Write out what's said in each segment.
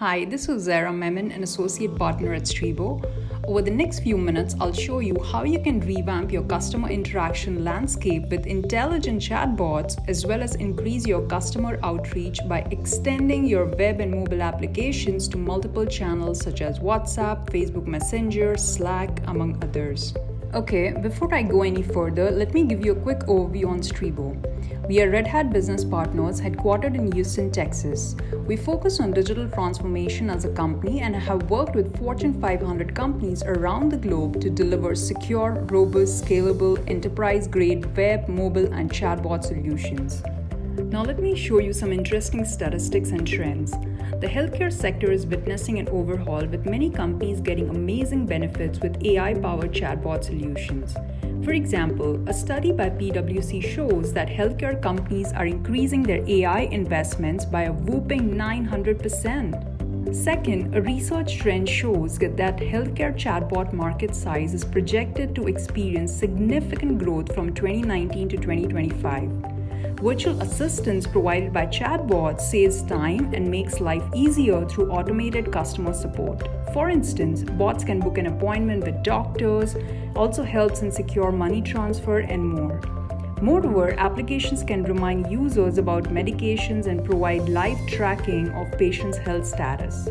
Hi, this is Zara Memon, an associate partner at Streebo. Over the next few minutes, I'll show you how you can revamp your customer interaction landscape with intelligent chatbots, as well as increase your customer outreach by extending your web and mobile applications to multiple channels such as WhatsApp, Facebook Messenger, Slack, among others. Okay, before I go any further, let me give you a quick overview on Streebo. We are Red Hat business partners headquartered in Houston, Texas. We focus on digital transformation as a company and have worked with Fortune 500 companies around the globe to deliver secure, robust, scalable, enterprise grade web, mobile, and chatbot solutions. Now, let me show you some interesting statistics and trends. The healthcare sector is witnessing an overhaul with many companies getting amazing benefits with AI powered chatbot solutions. For example, a study by PwC shows that healthcare companies are increasing their AI investments by a whooping 900%. Second, a research trend shows that healthcare chatbot market size is projected to experience significant growth from 2019 to 2025. Virtual assistance provided by chatbots saves time and makes life easier through automated customer support. For instance, bots can book an appointment with doctors, also helps in secure money transfer and more. Moreover, applications can remind users about medications and provide live tracking of patients' health status.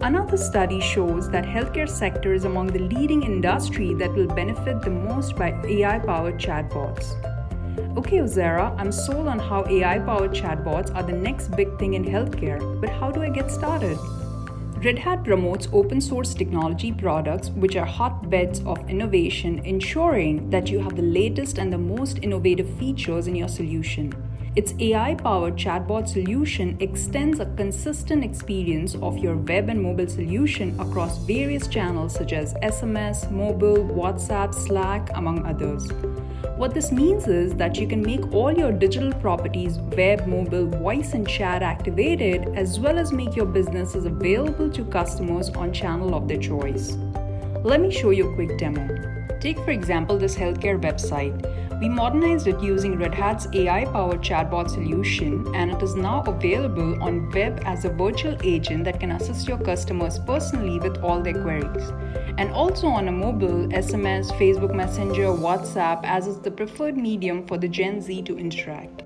Another study shows that healthcare sector is among the leading industry that will benefit the most by AI-powered chatbots. Okay, Ozera, I'm sold on how AI powered chatbots are the next big thing in healthcare, but how do I get started? Red Hat promotes open source technology products which are hotbeds of innovation, ensuring that you have the latest and the most innovative features in your solution. Its AI powered chatbot solution extends a consistent experience of your web and mobile solution across various channels such as SMS, mobile, WhatsApp, Slack, among others. What this means is that you can make all your digital properties web, mobile, voice, and chat activated, as well as make your businesses available to customers on channel of their choice. Let me show you a quick demo. Take, for example, this healthcare website. We modernized it using Red Hat's AI powered chatbot solution, and it is now available on web as a virtual agent that can assist your customers personally with all their queries. And also on a mobile, SMS, Facebook Messenger, WhatsApp, as is the preferred medium for the Gen Z to interact.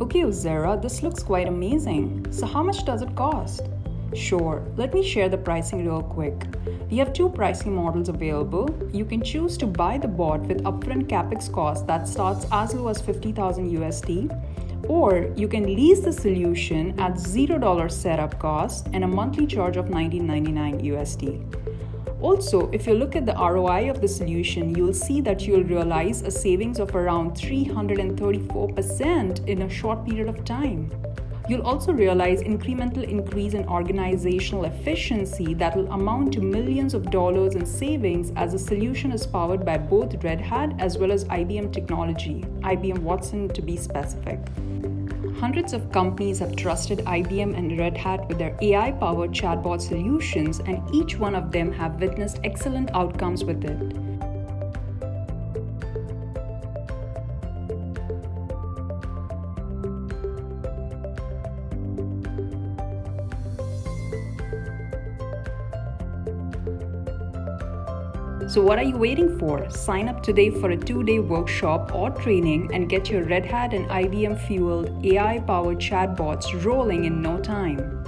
Okay, Ozera, this looks quite amazing. So, how much does it cost? Sure, let me share the pricing real quick. We have two pricing models available. You can choose to buy the bot with upfront capex cost that starts as low as 50,000 USD, or you can lease the solution at $0 setup cost and a monthly charge of 19.99 USD. Also, if you look at the ROI of the solution, you'll see that you'll realize a savings of around 334% in a short period of time. You'll also realize incremental increase in organizational efficiency that will amount to millions of dollars in savings as the solution is powered by both Red Hat as well as IBM technology, IBM Watson to be specific. Hundreds of companies have trusted IBM and Red Hat with their AI powered chatbot solutions, and each one of them have witnessed excellent outcomes with it. So, what are you waiting for? Sign up today for a two day workshop or training and get your Red Hat and IBM fueled AI powered chatbots rolling in no time.